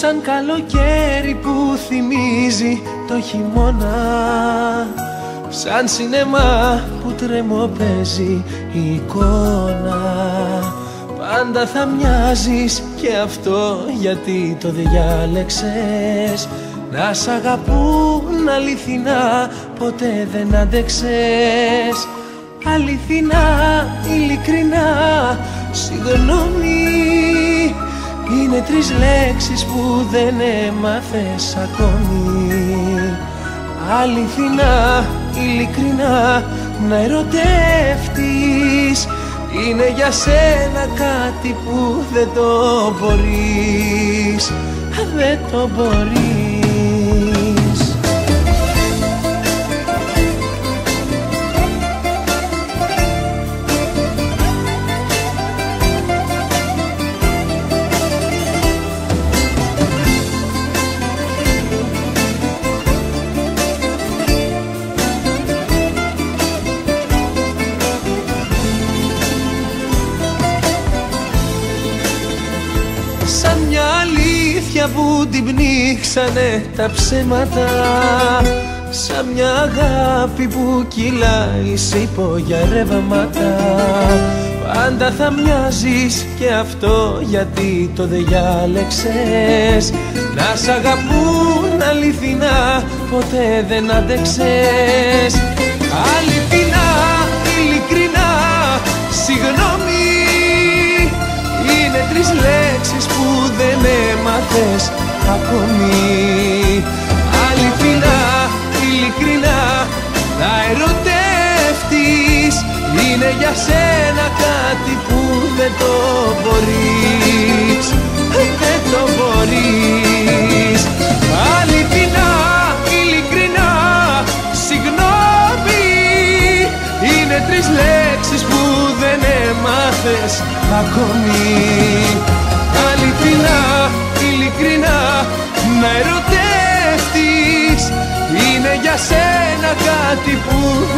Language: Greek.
Σαν καλοκαίρι που θυμίζει το χειμώνα. Σαν σινεμά που τρέμω παίζει η εικόνα. Πάντα θα μοιάζεις και αυτό γιατί το διάλεξες. Να σ' αγαπούν αληθινά ποτέ δεν άντεξες Αληθινά, ειλικρινά, συγγνώμη Είναι τρεις λέξεις που δεν έμαθες ακόμη. Αληθινά, ειλικρινά, να ερωτεύτης. Είναι για σένα κάτι που δεν το μπορείς. Δεν το μπορείς που την πνίξανε τα ψέματα. Σαν μια αγάπη που κυλάει σε υπογιαρεύματα Πάντα θα μοιάζεις και αυτό γιατί το διάλεξες. Να σ' αγαπούν αληθινά ποτέ δεν άντεξες Αληθινά, έμαθες ακόμη. Αληθινά, ειλικρινά να ερωτεύτης Είναι για σένα κάτι που δεν το μπορείς. Δεν το μπορείς. Αληθινά, ειλικρινά, συγγνώμη Είναι τρεις λέξεις που δεν έμαθες ακόμη να ερωτεύτης Είναι για σένα κάτι που δεν το